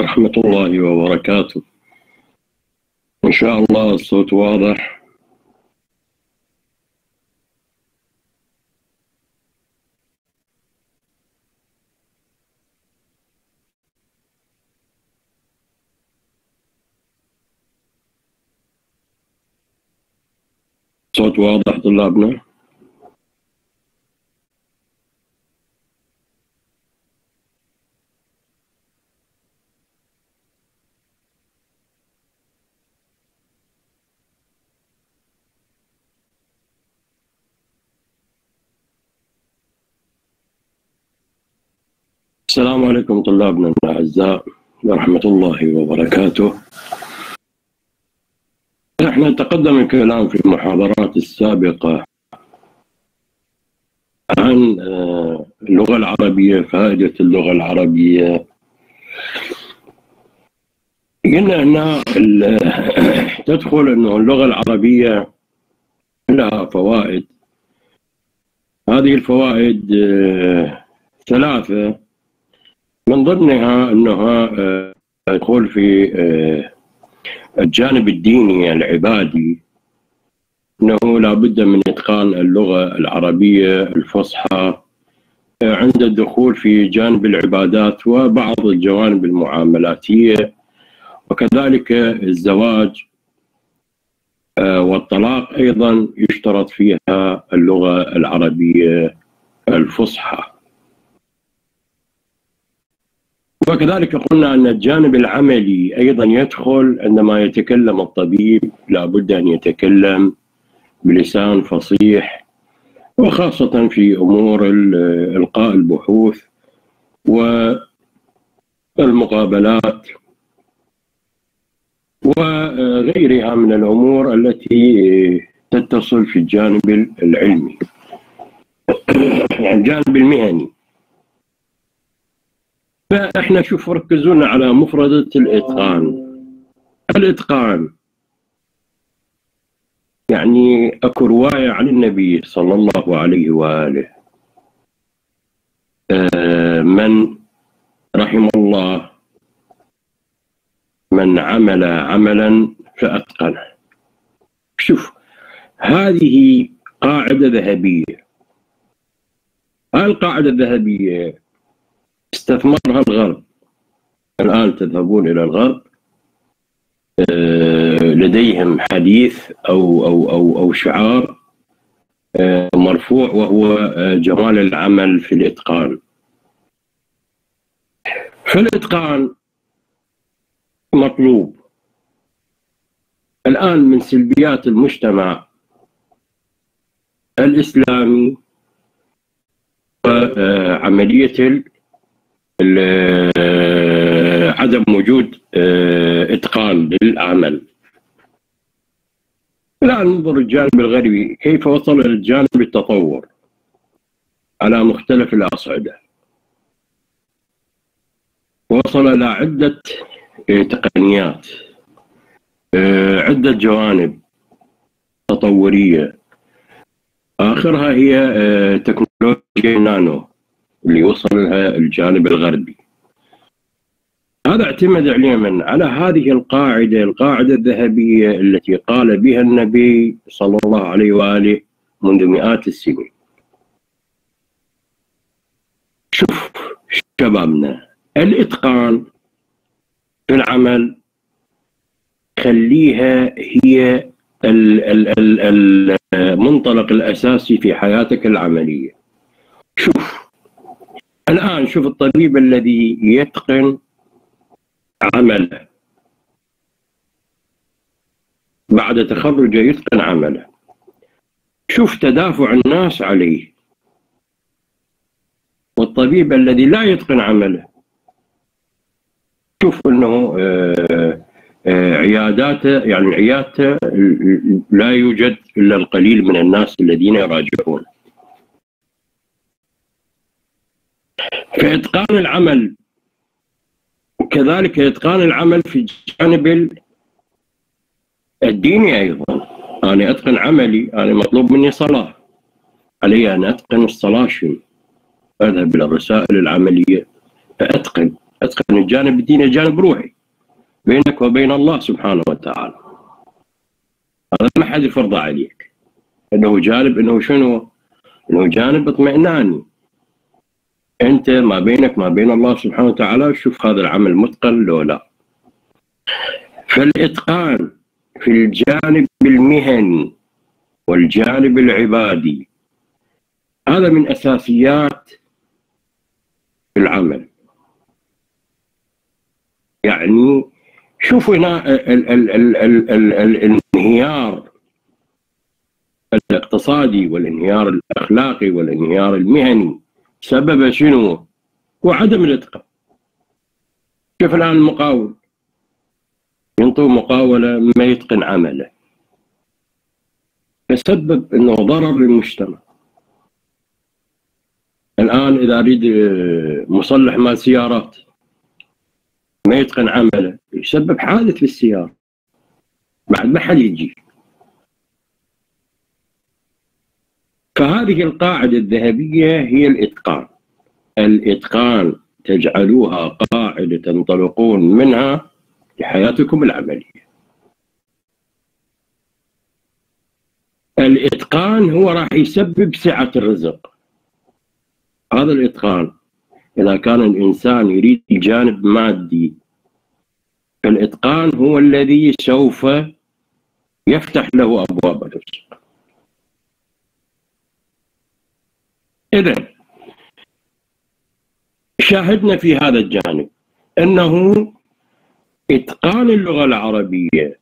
ورحمة الله وبركاته. إن شاء الله الصوت واضح. صوت واضح طلابنا؟ السلام عليكم طلابنا الأعزاء ورحمة الله وبركاته. إحنا تقدم الكلام في المحاضرات السابقة عن آه، اللغة العربية فائدة اللغة العربية. قلنا أن تدخل أنه اللغة العربية لها فوائد. هذه الفوائد آه، ثلاثة. من ضمنها أنها آه، تدخل في الجانب الديني العبادي أنه لابد من إتقان اللغة العربية الفصحى عند الدخول في جانب العبادات وبعض الجوانب المعاملاتية وكذلك الزواج والطلاق أيضا يشترط فيها اللغة العربية الفصحى. وكذلك قلنا أن الجانب العملي أيضا يدخل عندما يتكلم الطبيب لابد أن يتكلم بلسان فصيح وخاصة في أمور إلقاء البحوث والمقابلات وغيرها من الأمور التي تتصل في الجانب العلمي. الجانب المهني. فاحنا شوف ركزونا على مفردة الإتقان. الإتقان. يعني أكو رواية عن النبي صلى الله عليه وآله. آه، من رحم الله من عمل عملا فأتقنه. شوف هذه قاعدة ذهبية. هاي القاعدة الذهبية استثمرها الغرب. الآن تذهبون إلى الغرب. آه، لديهم حديث أو أو أو أو شعار آه، مرفوع وهو آه، جمال العمل في الإتقان. فالإتقان مطلوب. الآن من سلبيات المجتمع الإسلامي وعملية عدم وجود آه، إتقان للعمل. الان ننظر الجانب الغربي كيف وصل الجانب التطور؟ على مختلف الأصعدة. وصل إلى عدة آه، تقنيات آه، عدة جوانب تطورية. آخرها هي تكنولوجيا النانو اللي وصل لها الجانب الغربي. هذا اعتمد عليا على هذه القاعدة القاعدة الذهبية التي قال بها النبي صلى الله عليه وآله منذ مئات السنين. شوف شبابنا الإتقان في العمل خليها هي المنطلق الأساسي في حياتك العملية. الآن شوف الطبيب الذي يتقن عمله. بعد تخرجه يتقن عمله. شوف تدافع الناس عليه. والطبيب الذي لا يتقن عمله. شوف إنه آه، آه، عياداته يعني عيادته لا يوجد إلا القليل من الناس الذين يراجعونه فإتقان العمل. وكذلك إتقان العمل في الجانب الديني أيضا. أنا أتقن عملي أنا مطلوب مني صلاة. علي أن أتقن الصلاة شنو؟ أذهب إلى الرسائل العملية فأتقن. أتقن الجانب الديني الجانب روحي بينك وبين الله سبحانه وتعالى. هذا ما حد يفرض عليك. إنه جانب إنه شنو؟ إنه جانب اطمئناني. أنت ما بينك ما بين الله سبحانه وتعالى شوف هذا العمل متقن لو لا. فالإتقان في الجانب المهني والجانب العبادي هذا من أساسيات العمل. يعني شوفوا هنا ال ال ال ال ال الانهيار الاقتصادي والانهيار الأخلاقي والانهيار المهني. سبب شنو؟ هو عدم الإتقان. كيف الآن المقاول ينطوا مقاولة ما يتقن عمله. فسبب إنه ضرر للمجتمع. الآن إذا أريد آه، مصلح مال سيارات ما يتقن عمله يسبب حادث للسياره بعد ما حد يجي. فهذه القاعدة الذهبية هي الإتقان. الإتقان تجعلوها قاعدة تنطلقون منها لحياتكم العملية. الإتقان هو راح يسبب سعة الرزق. هذا الإتقان إذا كان الإنسان يريد جانب مادي فالإتقان هو الذي سوف يفتح له أبواب الرزق. اذا شاهدنا في هذا الجانب أنه إتقان اللغة العربية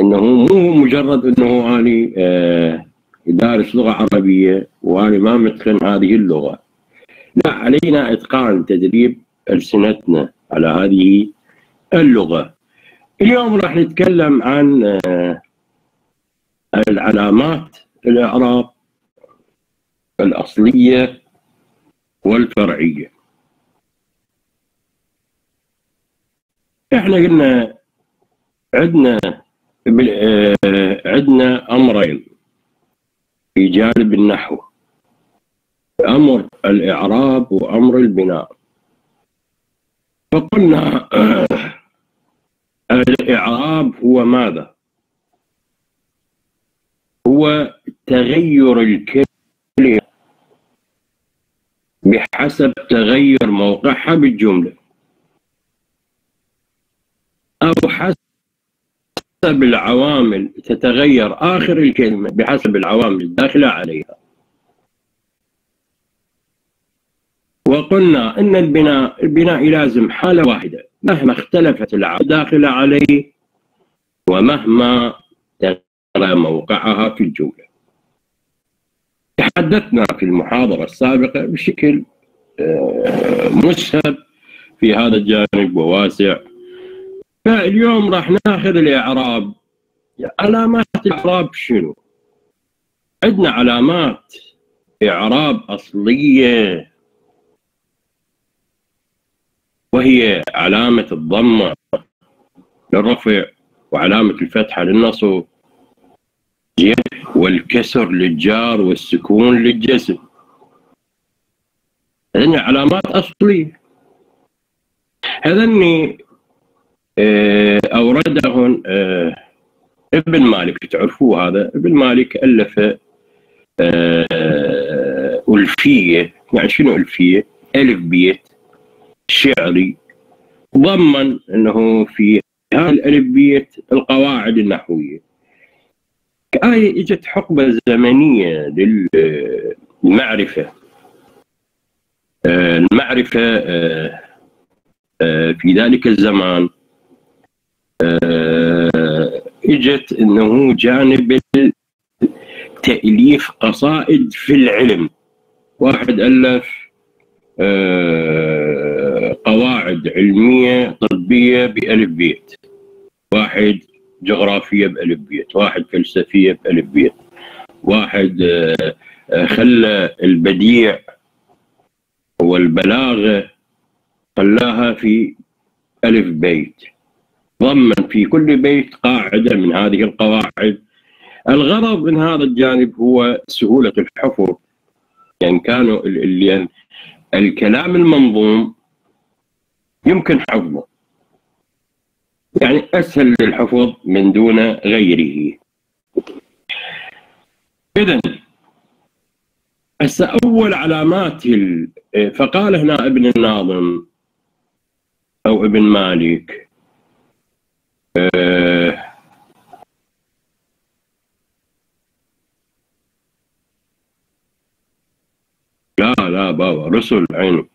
أنه مو مجرد أنه اني آه دارس لغة عربية وأنا ما متقن هذه اللغة. لا علينا إتقان تدريب ألسنتنا على هذه اللغة. اليوم راح نتكلم عن آه العلامات الإعراب الأصلية والفرعية. إحنا قلنا عندنا آه، عندنا أمرين. في جانب النحو أمر الإعراب وأمر البناء. فقلنا الإعراب هو ماذا؟ هو تغير الكلمة بحسب تغير موقعها بالجملة. أو حسب العوامل تتغير آخر الكلمة بحسب العوامل الداخلة عليها. وقلنا أن البناء البناء يلازم حالة واحدة. مهما اختلفت العوامل الداخلة عليه ومهما تغير موقعها في الجملة. تحدثنا في المحاضرة السابقة بشكل آه، مسهب في هذا الجانب وواسع. فاليوم راح ناخذ الإعراب. علامات الإعراب شنو؟ عندنا علامات إعراب أصلية. وهي علامة الضمة للرفع وعلامة الفتحة للنصب. والكسر للجار والسكون للجسم. هذني علامات أصلية. هذني آه، أوردهن آه، ابن مالك. تعرفوه هذا؟ ابن مالك ألف آه، ألفية. يعني شنو ألفية؟ ألف بيت شعري. ضمن أنه في هذا الألف بيت القواعد النحوية. كآية إجت حقبة زمنية للمعرفة. المعرفة في ذلك الزمان. آه، إجت إنه جانب تاليف قصائد في العلم. واحد آه، قواعد علمية طبية بألف بيت. واحد جغرافية بألف بيت. واحد فلسفية بألف بيت. واحد آه، خلى البديع والبلاغه خلاها في ألف بيت. ضمن في كل بيت قاعدة من هذه القواعد. الغرض من هذا الجانب هو سهولة الحفظ يعني كانوا اللي الكلام المنظوم يمكن حفظه. يعني أسهل للحفظ من دون غيره. إذا هسه أول علامات فقال هنا ابن الناظم أو ابن مالك أه لا لا بابا رسل عيني.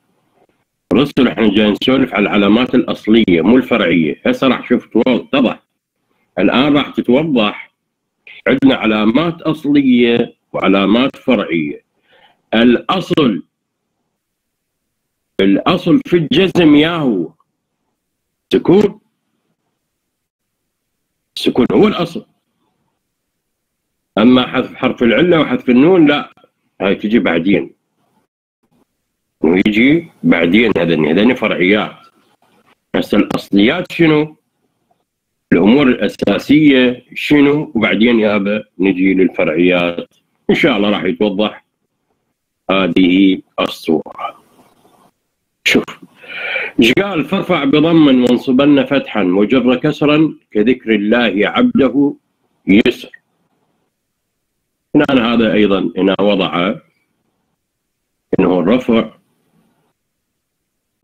رسل إحنا جاي نسولف على العلامات الأصلية مو الفرعية. هسه راح شوف توضح. الآن راح تتوضح عندنا علامات أصلية وعلامات فرعية. الأصل الأصل في الجزم يا هو سكون السكون هو الأصل. أما حذف حرف العلة وحذف النون لا هاي تجي بعدين. ويجي بعدين هذين هذين فرعيات. هسه الأصليات شنو؟ الأمور الأساسية شنو؟ وبعدين يابا نجي للفرعيات. إن شاء الله راح يتوضح. هذه الصورة. شوف إيش قال فارفع بضم وانصبن فتحا وجر كسرا كذكر الله عبده يسر. هنا هذا أيضا هنا وضع إنه الرفع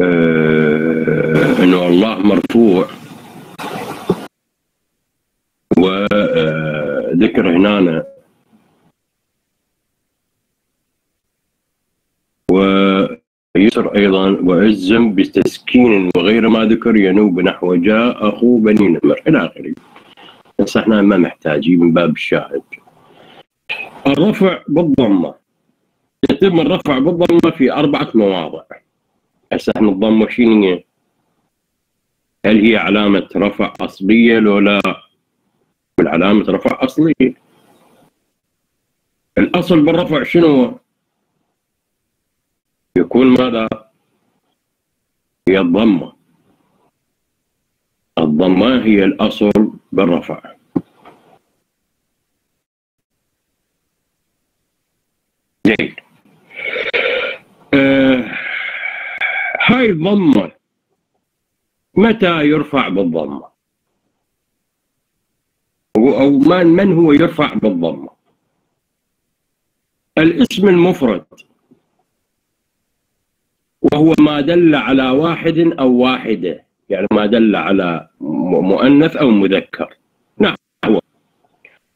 آه، إنه الله مرفوع وذكر آه، هنا ويسر أيضا وعزم بتسكين وغير ما ذكر ينوب نحو جاء أخو بني نمر. إلى آخره. بس إحنا ما محتاجين من باب الشاهد. الرفع بالضمة. يتم الرفع بالضمة في أربعة مواضع. هسه إحنا الضمة شنو هل هي علامة رفع أصلية لو لا؟ بالعلامة رفع أصلية. الأصل بالرفع شنو يكون ماذا؟ هي الضمة. الضمة هي الأصل بالرفع. جيد. آه هاي الضمة متى يرفع بالضمة؟ أو من, من هو يرفع بالضمة؟ الاسم المفرد. وهو ما دل على واحد أو واحدة يعني ما دل على مؤنث أو مذكر. نعم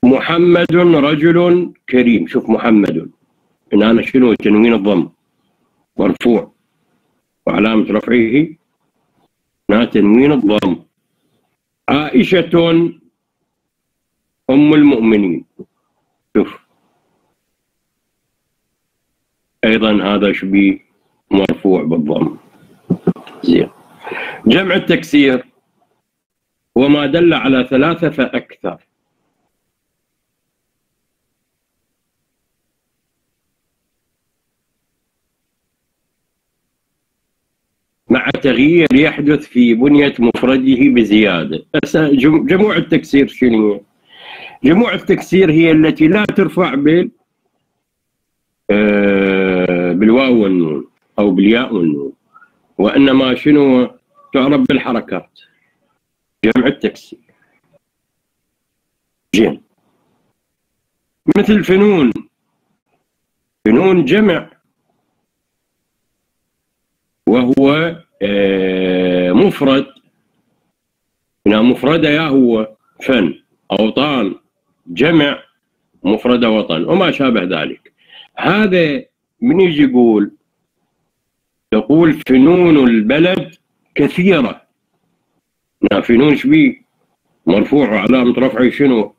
محمد رجل كريم. شوف محمد. إن أنا شنو؟ تنوين الضم. مرفوع. وعلامة رفعه. نا تنوين الضم. عائشة أم المؤمنين. شوف. أيضا هذا شبيه. مرفوع بالضم. زين. جمع التكسير. وما دل على ثلاثة فأكثر. مع تغيير يحدث في بنية مفرده بزيادة. جموع التكسير شنو جموع التكسير هي التي لا ترفع بال آه، بالواو والنون. أو بالياء والنون وإنما شنو تعرف بالحركات؟ جمع التكسير. جيم. مثل فنون. فنون جمع. وهو آه، مفرد. هنا مفردة يا هو فن. أوطان جمع. مفرد وطن. وما شابه ذلك. هذا من يجي يقول يقول فنون البلد كثيرة. فنون شبيه مرفوع وعلامة رفعه شنو؟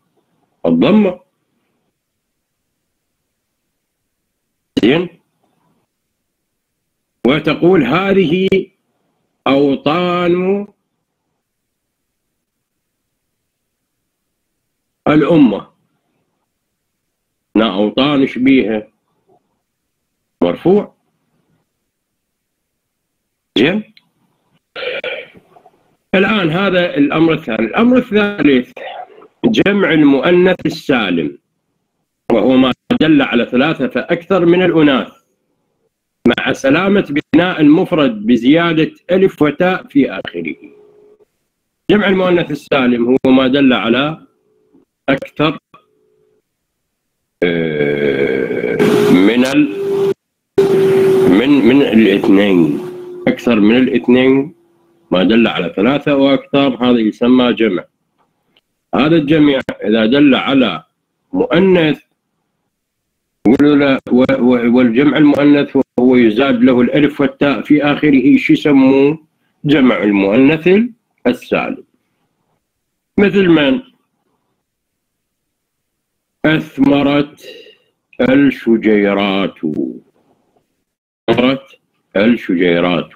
الضمة. زين. وتقول هذه أوطان الأمة. نا أوطان شبيهة مرفوع. زين الآن هذا الأمر الثاني. الأمر الثالث جمع المؤنث السالم وهو ما دل على ثلاثة فأكثر من الأناث مع سلامة بناء المفرد بزيادة ألف وتاء في آخره. جمع المؤنث السالم هو ما دل على أكثر آه، من ال من من الاثنين. أكثر من الاثنين ما دل على ثلاثة وأكثر هذا يسمى جمع. هذا الجمع إذا دل على مؤنث والجمع المؤنث وهو يزاد له الألف والتاء في آخره شو يسموه؟ جمع المؤنث السالم. مثل من؟ أثمرت الشجيرات. أثمرت الشجيرات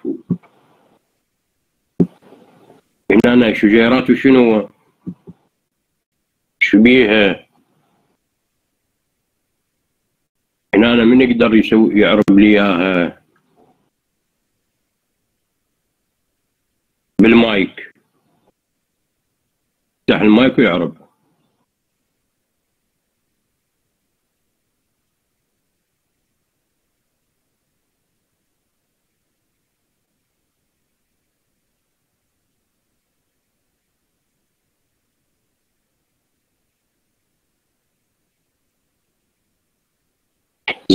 هنا شجيرات شنو؟ شبيهة هنا من يقدر يسوي يعرب لي إياها؟ بالمايك. يفتح المايك ويعرب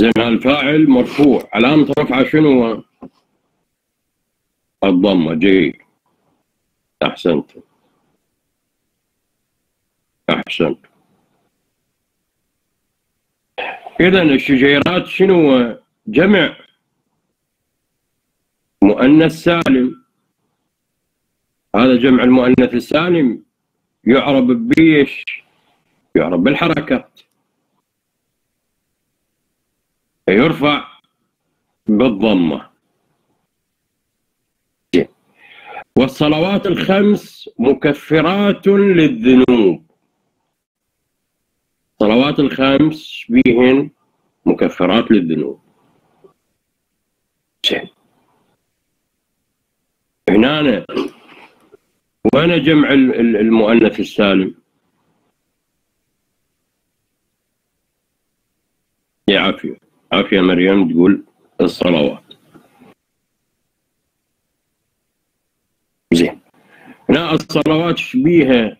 زين الفاعل مرفوع. علامة رفعه شنو؟ الضمة. جيد. أحسنت. أحسنت. إذا الشجيرات شنو؟ جمع. مؤنث سالم. هذا جمع المؤنث السالم. يعرب بيش. يعرب بالحركات يرفع بالضمة. والصلوات الخمس مكفرات للذنوب. الصلوات الخمس بهن مكفرات للذنوب. هنا وين جمع المؤنث السالم. يا عافية. عافية مريم تقول الصلوات. زين. هنا الصلوات شبيهه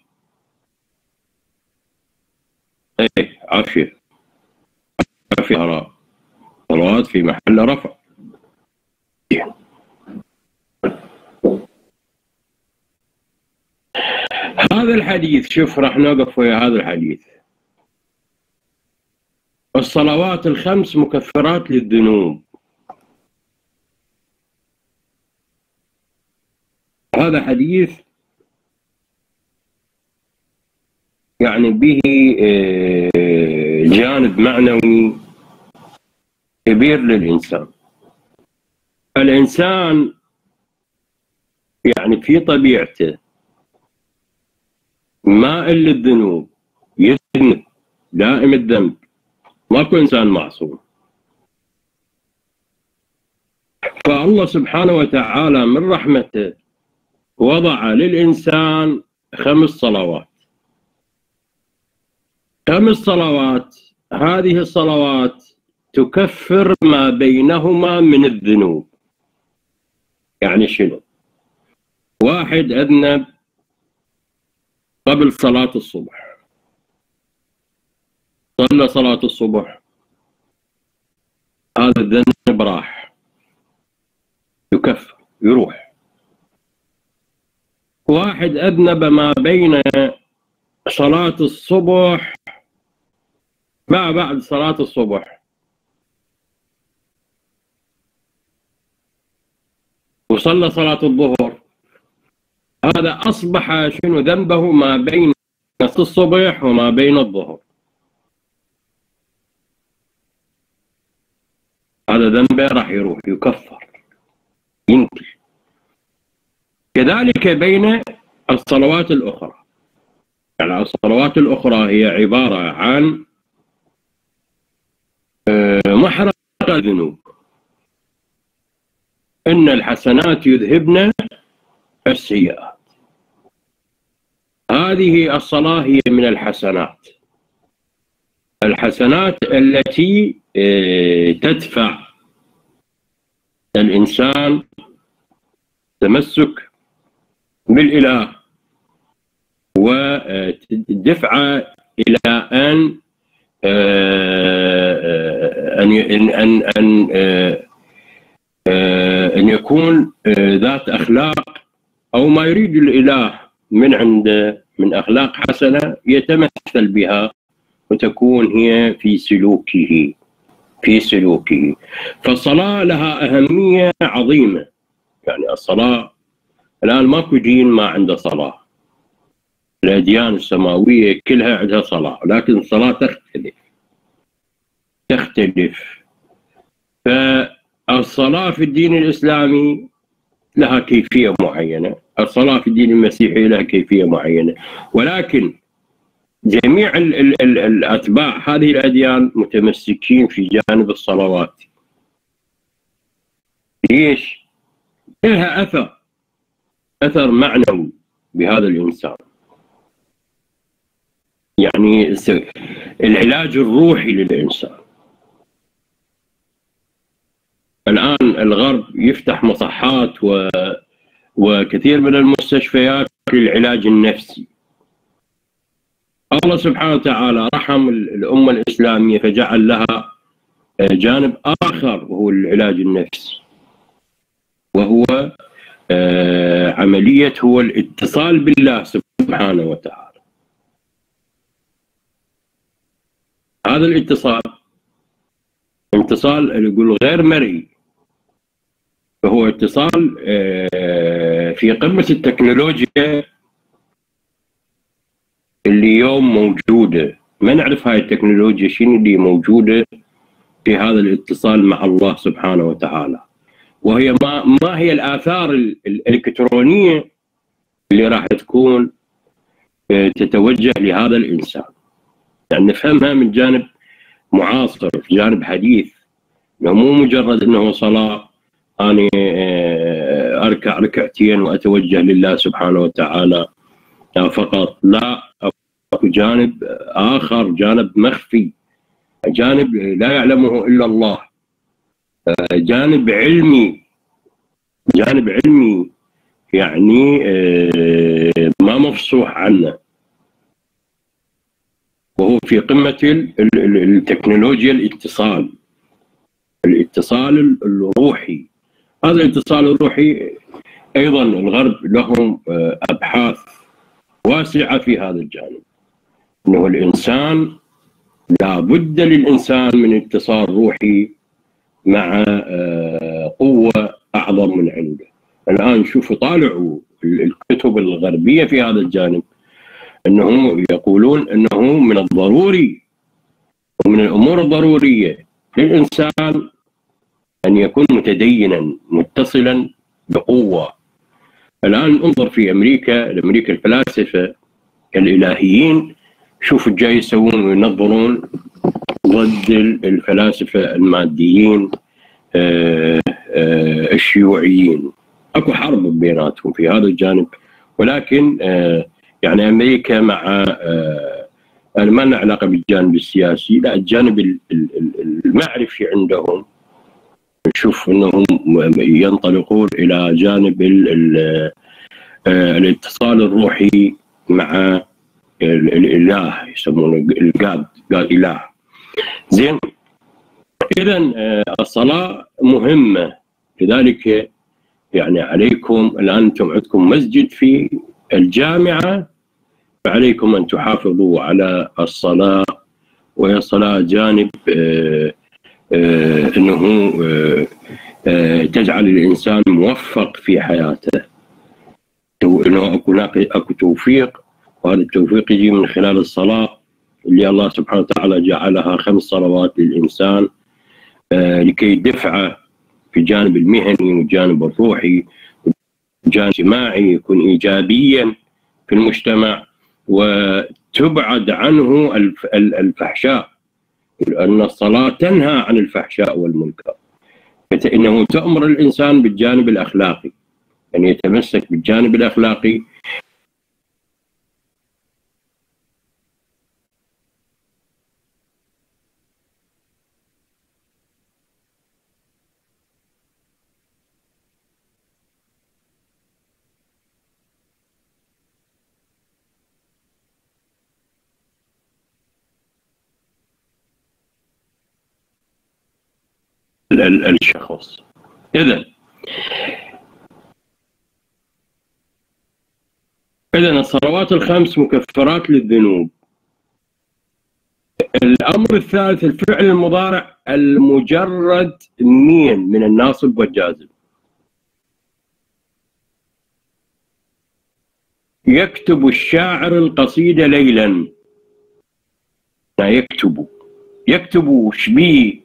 إيه عافية. عافية اراء صلوات في محل رفع. هذا الحديث شوف راح نوقف ويا هذا الحديث. الصلوات الخمس مكفرات للذنوب. هذا حديث يعني به آه، جانب معنوي كبير للإنسان. الإنسان يعني في طبيعته مائل للذنوب يذنب دائم الذنب. ماكو إنسان معصوم. فالله سبحانه وتعالى من رحمته وضع للإنسان خمس صلوات. خمس صلوات هذه الصلوات تكفر ما بينهما من الذنوب. يعني شنو؟ واحد أذنب قبل صلاة الصبح. صلى صلاة الصبح. هذا الذنب راح. يكفر يروح. واحد أذنب ما بين صلاة الصبح ما بعد صلاة الصبح. وصلى صلاة الظهر. هذا أصبح شنو ذنبه ما بين الصبح وما بين الظهر. هذا ذنبه راح يروح يكفر ينتهي كذلك بين الصلوات الأخرى. يعني الصلوات الأخرى هي عبارة عن آه، محرقة الذنوب. إن الحسنات يذهبن السيئات. هذه الصلاة هي من الحسنات. الحسنات التي تدفع. الإنسان تمسك بالإله ودفعه إلى أن آه، أن أن أن آه، أن يكون ذات أخلاق أو ما يريد الإله من عند من أخلاق حسنة يتمثل بها وتكون هي في سلوكه. في سلوكه. فالصلاة لها أهمية عظيمة. يعني الصلاة الآن ماكو دين ما عنده صلاة. الأديان السماوية كلها عندها صلاة لكن الصلاة تختلف. تختلف. فالصلاة في الدين الإسلامي لها كيفية معينة. الصلاة في الدين المسيحي لها كيفية معينة. ولكن جميع ال ال ال الأتباع هذه الأديان متمسكين في جانب الصلوات. ليش؟ لها أثر أثر معنوي بهذا الإنسان. يعني العلاج الروحي للإنسان. الآن الغرب يفتح مصحات و وكثير من المستشفيات للعلاج النفسي. الله سبحانه وتعالى رحم الأمة الإسلامية فجعل لها جانب آخر وهو العلاج النفسي. وهو آه، عملية هو الاتصال بالله سبحانه وتعالى. هذا الاتصال اتصال يقول غير مرئي. فهو اتصال آه، في قمة التكنولوجيا اللي يوم موجودة. ما نعرف هاي التكنولوجيا شنو اللي موجودة في هذا الاتصال مع الله سبحانه وتعالى. وهي ما ما هي الآثار الإلكترونية اللي راح تكون آه، تتوجه لهذا الإنسان. يعني نفهمها من جانب معاصر في جانب حديث. إنه مو مجرد إنه صلاة اني آه، أركع ركعتين وأتوجه لله سبحانه وتعالى فقط. لا اكو جانب آخر جانب مخفي جانب لا يعلمه إلا الله جانب علمي جانب علمي يعني آه، ما مفصوح عنه. وهو في قمة التكنولوجيا الاتصال الاتصال الروحي. هذا الاتصال الروحي أيضا الغرب لهم آه، أبحاث واسعة في هذا الجانب. أنه الإنسان لابد للإنسان من اتصال روحي مع آه، قوة أعظم من عنده. الآن شوفوا طالعوا الكتب الغربية في هذا الجانب. أنهم يقولون أنه من الضروري ومن الأمور الضرورية للإنسان أن يكون متدينا متصلا بقوة. الآن انظر في أمريكا الأمريكا الفلاسفة الإلهيين شوف جاي يسوون وينظرون ضد الفلاسفة الماديين آه، آه، الشيوعيين. أكو حرب بيناتهم في هذا الجانب. ولكن آه، يعني أمريكا مع أنا ما لنا علاقة بالجانب السياسي. لا الجانب المعرفي عندهم. نشوف إنهم ينطلقون إلى جانب الاتصال الروحي مع الإله يسمونه الجاد قال إله. زين. اذا آه، الصلاة مهمة. لذلك يعني عليكم الآن أنتم عندكم مسجد في الجامعة فعليكم أن تحافظوا على الصلاة وهي الصلاه جانب آه، آه، أنه تجعل الإنسان موفق في حياته. أنه اكو أكو توفيق وهذا التوفيق يجي من خلال الصلاة اللي الله سبحانه وتعالى جعلها خمس صلوات للإنسان آه، لكي يدفعه في الجانب المهني والجانب الروحي والجانب الاجتماعي يكون إيجابيا في المجتمع وتبعد عنه الفحشاء لأن الصلاة تنهى عن الفحشاء والمنكر. فإنه تأمر الإنسان بالجانب الأخلاقي أن يعني يتمسك بالجانب الأخلاقي ال ال الشخص. إذا إذا الصلوات الخمس مكفرات للذنوب. الأمر الثالث الفعل المضارع المجرد مين من الناصب والجازم. يكتب الشاعر القصيدة ليلا. يكتب. يكتب شبيه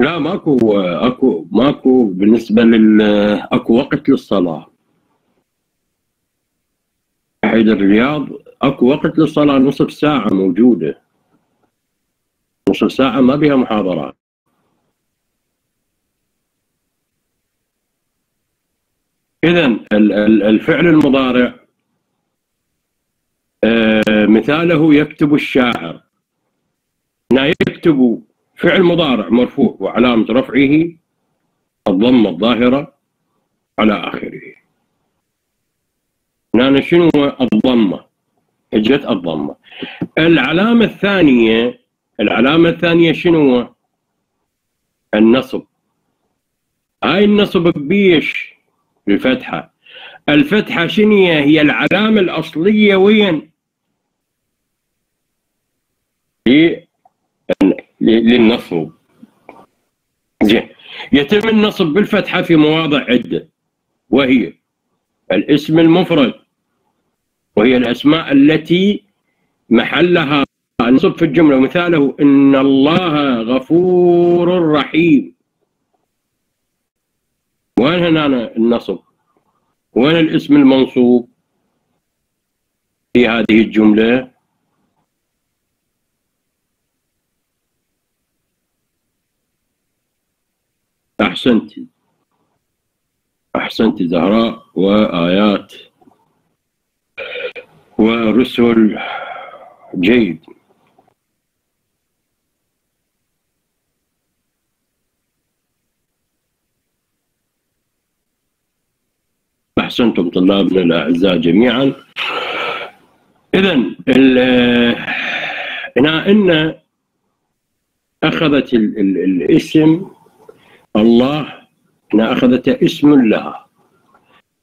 لا ماكو اكو ماكو بالنسبة لل اكو وقت للصلاة. حيد الرياض اكو وقت للصلاة نصف ساعة موجودة. نصف ساعة ما بها محاضرات. اذا الفعل المضارع آه، مثاله يكتب الشاعر. هنا يكتب فعل مضارع مرفوع وعلامة رفعه الضمة الظاهرة على آخره. هنا شنو الضمة إجت الضمة العلامة الثانية العلامة الثانية شنو؟ النصب. هاي النصب بيش الفتحة الفتحة شنو هي؟ العلامة الأصلية وين؟ للنصب زين يتم النصب بالفتحة في مواضع عدة وهي الاسم المفرد وهي الأسماء التي محلها النصب في الجملة. مثاله إن الله غفور رحيم. وين هنا النصب وين الاسم المنصوب في هذه الجملة؟ أحسنت. أحسنت زهراء وآيات ورسل جيد. أحسنتم طلابنا الأعزاء جميعا. إذا هنا إن أخذت الاسم الله هنا أخذت اسم لها.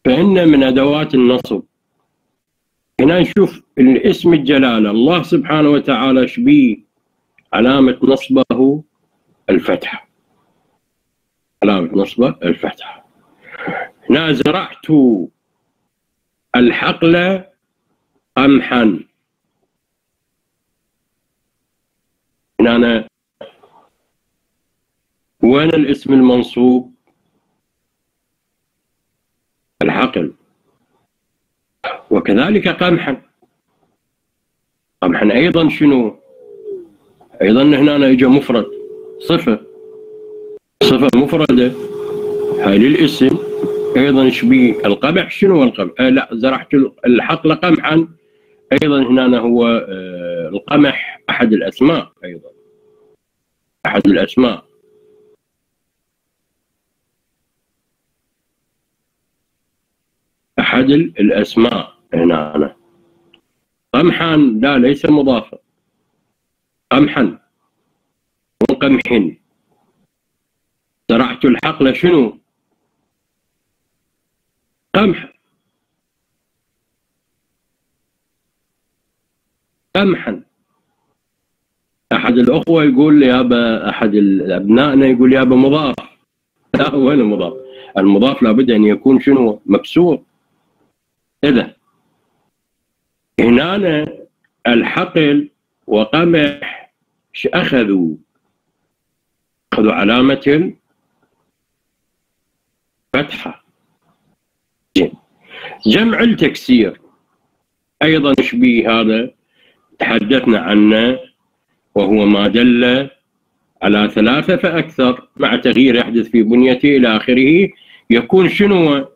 فإن من أدوات النصب. هنا نشوف الاسم الجلالة. الله سبحانه وتعالى شبيه علامة نصبه الفتحة علامة نصبه الفتحة هنا زرعت الحقل قمحا. هنا أنا وين الاسم المنصوب؟ الحقل وكذلك قمحا. قمحا أيضا شنو؟ أيضا هنا اجى مفرد. صفة. صفة مفردة. هاي للاسم أيضا شبيه القمح شنو القمح؟ آه لا زرعت الحقل قمحا. أيضا هنا هو آه القمح أحد الأسماء أيضا. أحد الأسماء. أحد الأسماء هنا. أنا قمحا لا ليس مضافا. قمحا. وقمح زرعت الحقل شنو؟ قمح. قمحا. أحد الأخوة يقول يابا أحد أبنائنا يقول يابا مضاف. لا وين المضاف المضاف لابد أن يكون شنو؟ مكسور. إذا هنا الحقل وقمح أخذوا أخذوا علامة فتحة. جمع التكسير. أيضا شبيه هذا؟ تحدثنا عنه وهو ما دل على ثلاثة فأكثر مع تغيير يحدث في بنيته إلى آخره. يكون شنو؟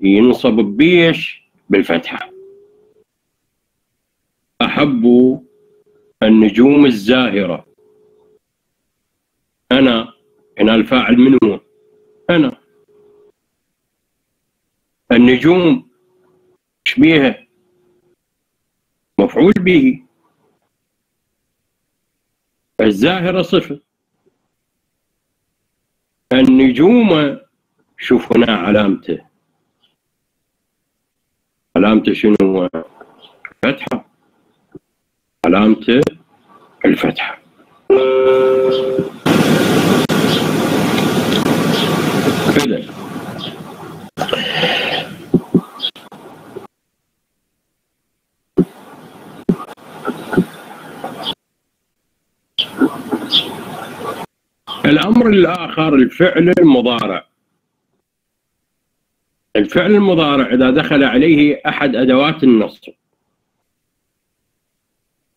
ينصب بيش بالفتحة. أحب النجوم الزاهرة. أنا هنا الفاعل من هو أنا. النجوم شبيها مفعول به. الزاهرة صفة. النجوم شوف هنا علامته. علامته شنو فتحة علامته الفتحة. كذا الأمر الآخر الفعل المضارع. الفعل المضارع إذا دخل عليه أحد أدوات النصب.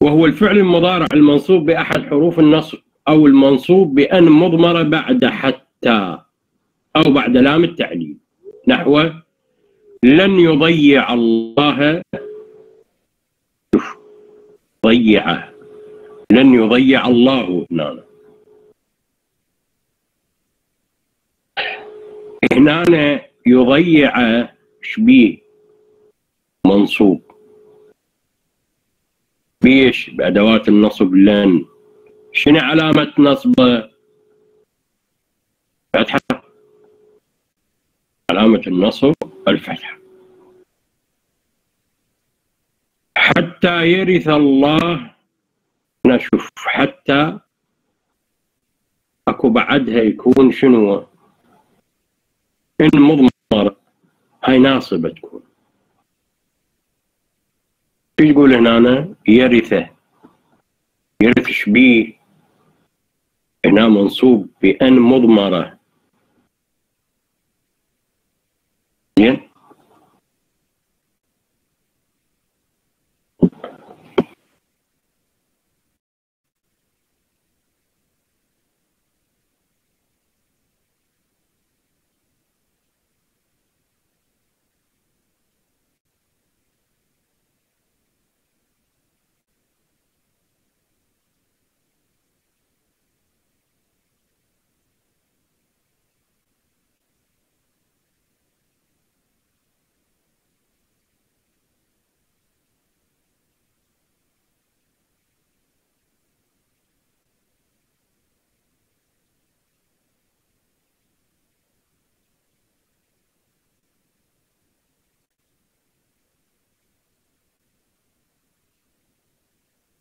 وهو الفعل المضارع المنصوب بأحد حروف النصب أو المنصوب بأن مضمرة بعد حتى أو بعد لام التعليل. نحو لن يضيع الله ضيعه. لن يضيع الله هنا. هنا يضيع شبيه منصوب. بيش بأدوات النصب لن. شنو علامة نصبه فتحة. علامة النصب الفتحة. حتى يرث الله نشوف حتى أكو بعدها يكون شنو؟ إن مضمر هاي ناصبة تكون. شو يقول هنا يرثه. يرث شبيه. هنا منصوب بأن مضمرة زين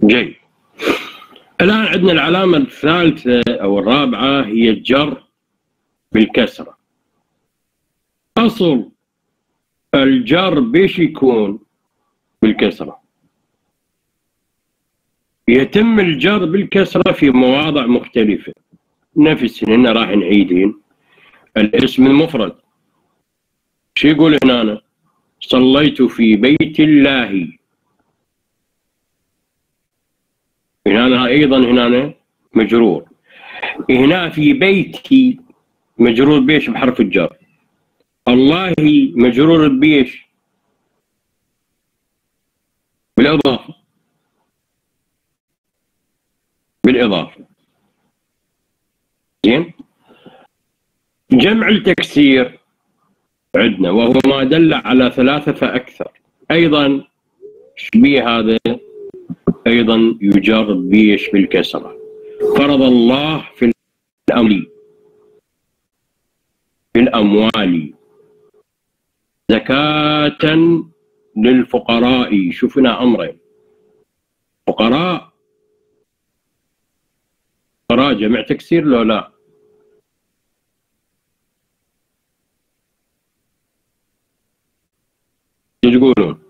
جيد. الآن عندنا العلامة الثالثة أو الرابعة هي الجر بالكسرة. أصل الجر بيش يكون بالكسرة؟ يتم الجر بالكسرة في مواضع مختلفة. نفس هنا راح نعيدين. الاسم المفرد. شو يقول هنا صليت في بيت الله. هنا أيضا هنا مجرور. هنا في بيتي مجرور بيش بحرف الجر. الله مجرور بيش بالإضافة. بالإضافة. زين؟ جمع التكسير عندنا وهو ما دل على ثلاثة فأكثر. أيضا شبيه هذا أيضا يجر بيش بالكسرة. فرض الله في الأمر في الأموال. زكاة للفقراء شفنا أمرين. فقراء فقراء جمع تكسير لو لا. تقولون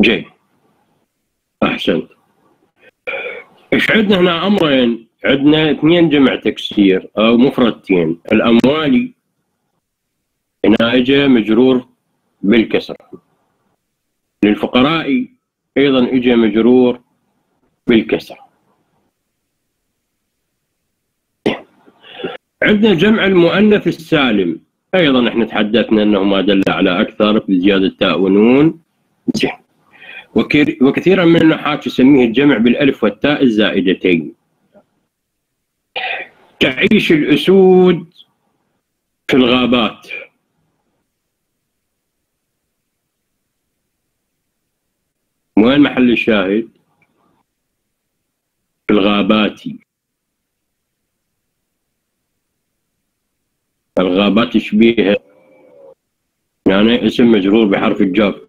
جيد احسنت إيش عندنا هنا؟ أمرين. عندنا اثنين جمع تكسير أو مفردتين. الأموالي هنا اجى مجرور بالكسر. للفقراء أيضا إجا مجرور بالكسر. عندنا جمع المؤنث السالم. أيضا إحنا تحدثنا أنه ما دل على أكثر. بزيادة تاء ونون زين. وكثيرا من النحاة يسميه الجمع بالألف والتاء الزائدتين. تعيش الأسود في الغابات. وين محل الشاهد؟ في الغابات. الغابات تشبيه يعني اسم مجرور بحرف الجر.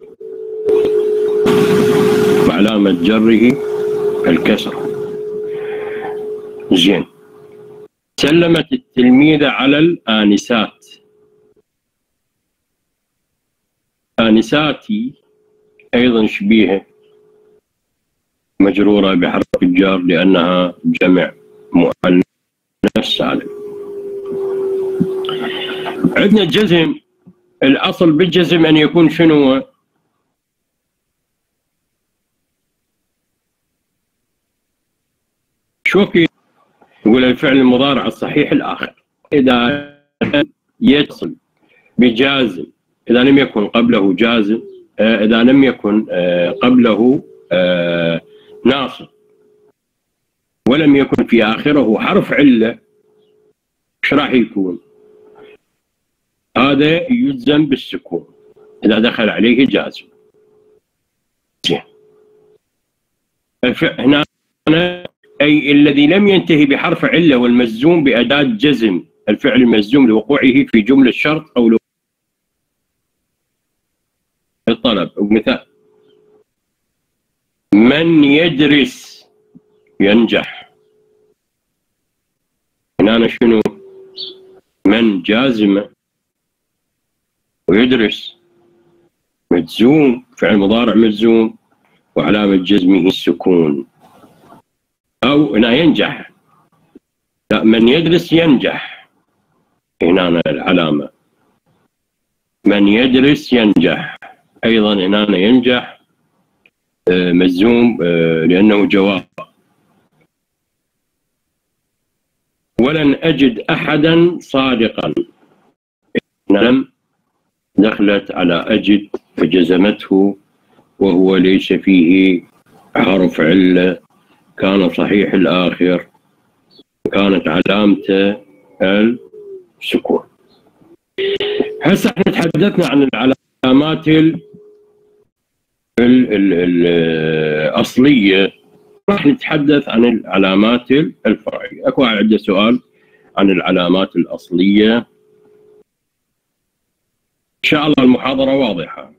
وعلامة جره الكسر. زين. سلمت التلميذة على الآنسات. آنساتي أيضا شبيهة مجرورة بحرف الجر لأنها جمع مؤنث سالم. عندنا الجزم الأصل بالجزم أن يكون شنو؟ شوف يقول الفعل المضارع الصحيح الآخر. إذا يتصل بجازم إذا لم يكن قبله جازم آه، إذا لم يكن آه، قبله آه، ناصب ولم يكن في آخره حرف علة إيش راح يكون؟ هذا يلزم بالسكون. إذا دخل عليه جازم هنا أي الذي لم ينتهي بحرف علة والمجزوم بأداة جزم الفعل المجزوم لوقوعه في جملة شرط أو الطلب. مثال. من يدرس ينجح. هنا أنا شنو؟ من جازمة ويدرس. مجزوم فعل مضارع مجزوم وعلامة جزمه السكون. أو هنا ينجح. لا من يدرس ينجح. هنا العلامة. من يدرس ينجح. أيضا هنا ينجح آه، مجزوم آه، لأنه جواب. ولن أجد أحدا صادقا. لم دخلت على أجد فجزمته وهو ليس فيه حرف علة. كان صحيح الآخر كانت علامته السكون. هسه إحنا تحدثنا عن العلامات ال ال ال الأصلية. راح نتحدث عن العلامات الفرعية. أكو عنده سؤال عن العلامات الأصلية. إن شاء الله المحاضرة واضحة.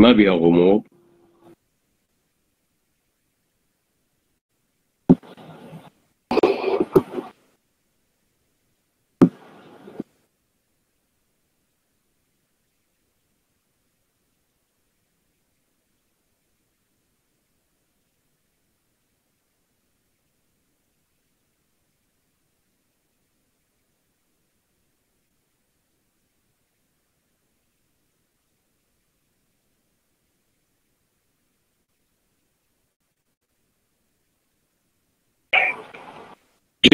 ما بها غموض.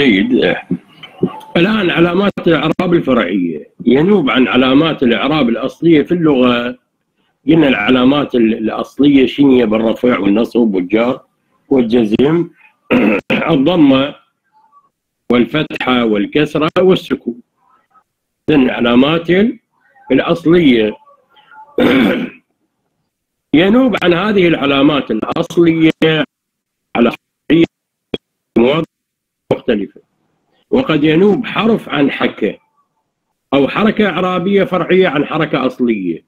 جيد الآن علامات الإعراب الفرعية. ينوب عن علامات الإعراب الأصلية في اللغة. قلنا العلامات الأصلية شنية بالرفع والنصب والجار والجزم. الضمة والفتحة والكسرة والسكون. العلامات الأصلية. ينوب عن هذه العلامات الأصلية على مختلفة. وقد ينوب حرف عن حكة أو حركة إعرابية فرعية عن حركة أصلية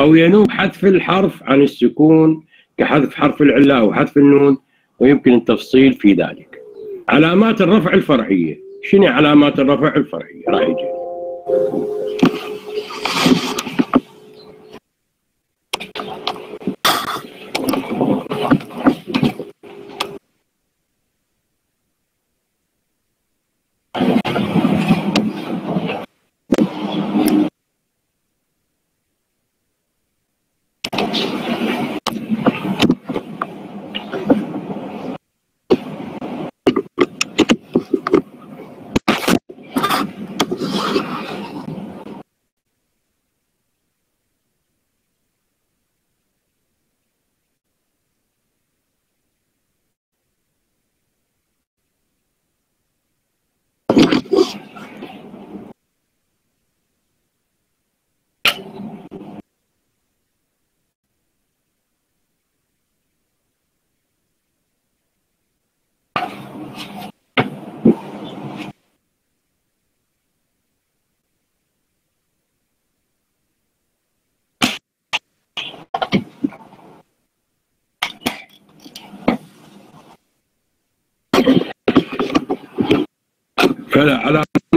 أو ينوب حذف الحرف عن السكون كحذف حرف العلة أو حذف النون ويمكن التفصيل في ذلك. علامات الرفع الفرعية. شنو علامات الرفع الفرعية؟ راح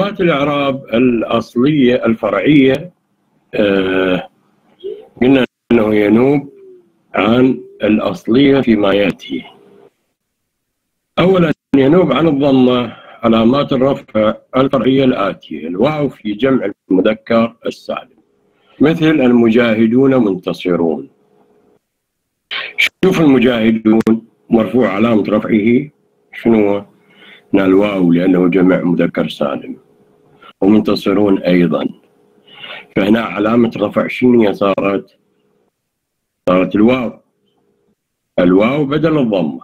فعلامات الإعراب الأصلية الفرعية آه قلنا أنه ينوب عن الأصلية فيما يأتي. أولا ينوب عن الضمة علامات الرفع الفرعية الآتية الواو في جمع المذكر السالم. مثل المجاهدون منتصرون. شوف المجاهدون مرفوع علامة رفعه شنو؟ هو؟ الواو لأنه جمع مذكر سالم. ومنتصرون أيضا. فهنا علامة رفع شنو صارت؟ صارت الواو. الواو بدل الضمة.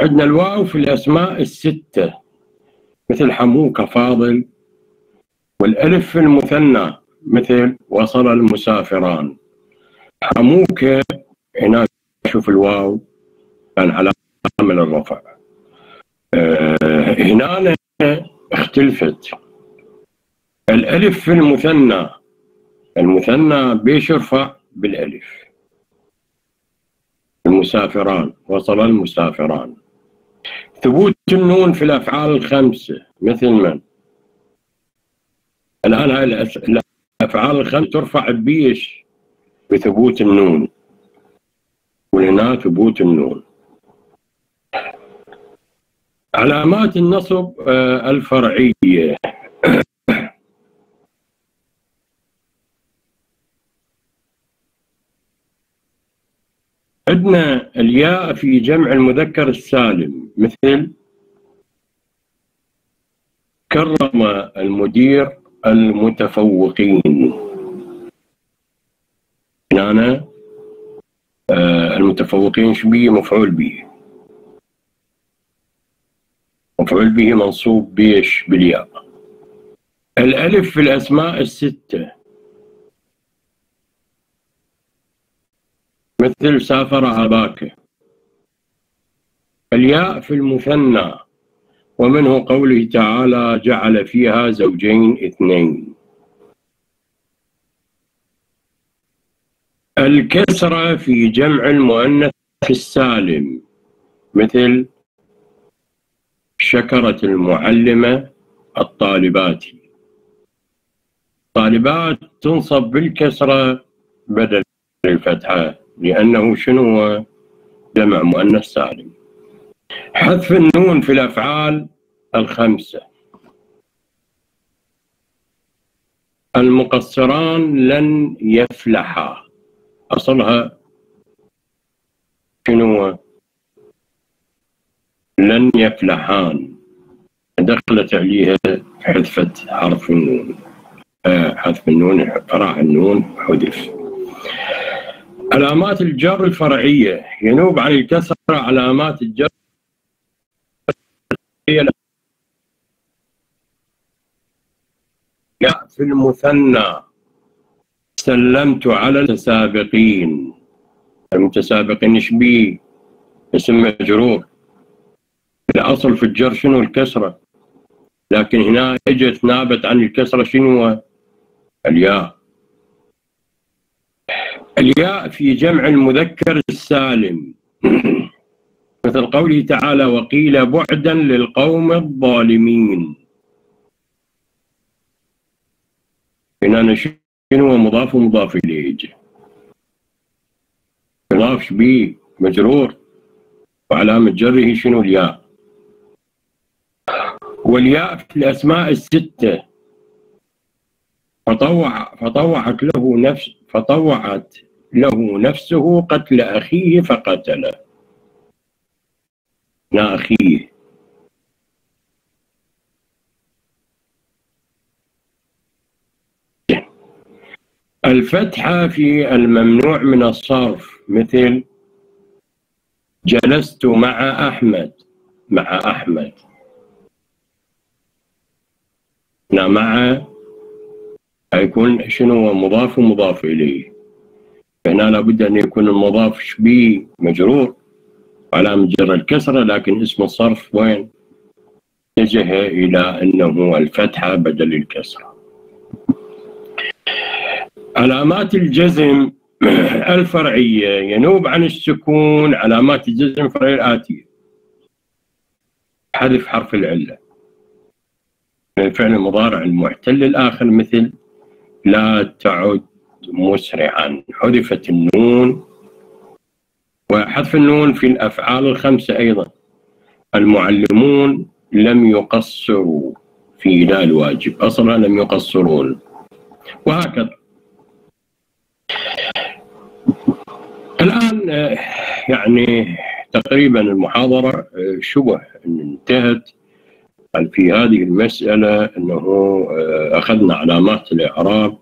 عندنا الواو في الأسماء الستة. مثل حموك فاضل. والألف في المثنى مثل وصل المسافران. حموك هنا شوف الواو. كان علامة للرفع. آه، هنا اختلفت. الألف في المثنى المثنى بيش يرفع بالألف. المسافران وصل المسافران. ثبوت النون في الأفعال الخمسة مثل من؟ الآن هاي الأفعال الخمسة ترفع بيش بثبوت النون. وهنا ثبوت النون. علامات النصب آه، الفرعية. عندنا الياء في جمع المذكر السالم مثل كرم المدير المتفوقين. هنا آه، المتفوقين شبيه مفعول به مفعول به منصوب بيش؟ بالياء. الألف في الأسماء الستة. مثل سافر أباك. الياء في المثنى ومنه قوله تعالى جعل فيها زوجين اثنين الكسرة في جمع المؤنث السالم مثل شكرت المعلمة الطالبات طالبات تنصب بالكسرة بدل الفتحة. لأنه شنو جمع مؤنث سالم. حذف النون في الأفعال الخمسة. المقصران لن يفلحا. أصلها شنو لن يفلحان. دخلت عليها حذفت حرف النون. آه حذف النون راح النون حذف. علامات الجر الفرعية. ينوب عن الكسرة علامات الجر في المثنى. سلمت على المتسابقين. المتسابقين إيش اسم مجرور الأصل في الجر شنو؟ الكسرة. لكن هنا اجت نابت عن الكسرة شنو الياء. الياء في جمع المذكر السالم. مثل قوله تعالى وقيل بعدا للقوم الظالمين هنا شنو مضاف ومضاف إليه. مضاف به مجرور وعلامة جره شنو الياء؟ والياء في الأسماء الستة. فطوع فطوعت له نفس فطوعت. له نفسه قتل أخيه فقتله. لا أخيه. الفتحة في الممنوع من الصرف مثل جلست مع أحمد. مع أحمد. مع يكون شنو مضاف ومضاف إليه. هنا لابد أن يكون المضاف شبيه مجرور علامة جر الكسرة لكن اسم الصرف وين؟ اتجه إلى أنه الفتحة بدل الكسرة. علامات الجزم الفرعية. ينوب عن السكون علامات الجزم الفرعية الآتية حذف حرف العلة. الفعل المضارع المعتل الآخر مثل لا تعد مسرعا. حذفت النون وحذف النون في الأفعال الخمسة أيضا. المعلمون لم يقصروا في لا الواجب. أصلا لم يقصرون. وهكذا. الآن يعني تقريبا المحاضرة شبه انتهت. في هذه المسألة أنه أخذنا علامات الإعراب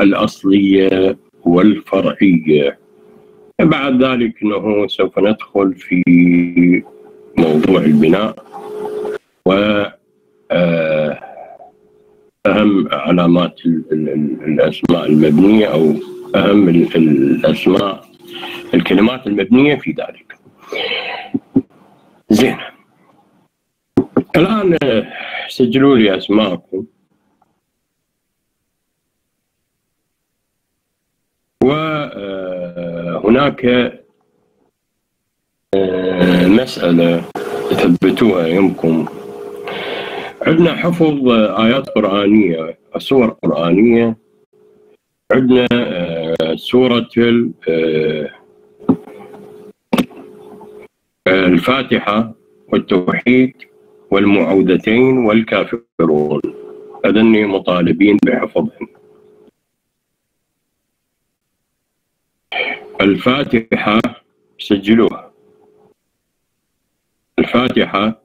الأصلية والفرعية. بعد ذلك أنه سوف ندخل في موضوع البناء و أهم علامات الأسماء المبنية أو أهم الأسماء الكلمات المبنية في ذلك. زين. الآن سجلوا لي أسماءكم. وهناك مسألة تثبتوها يمكن. عندنا حفظ آيات قرآنية سور قرآنية. عندنا سورة الفاتحة والتوحيد. والمعوذتين والكافرون. أذني مطالبين بحفظهم. الفاتحة سجلوها. الفاتحة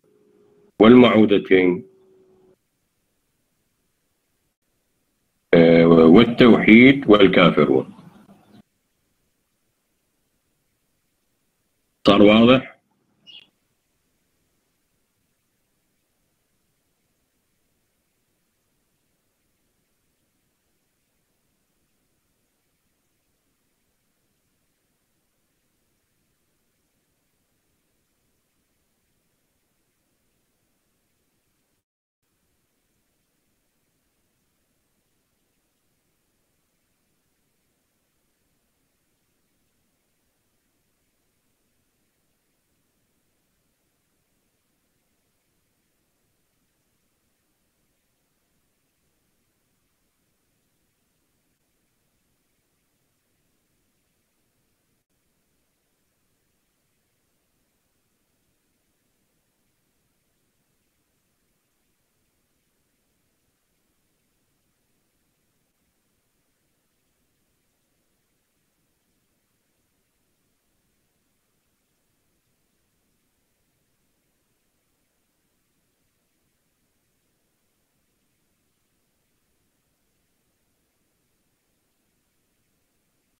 والمعوذتين والتوحيد والكافرون. صار واضح؟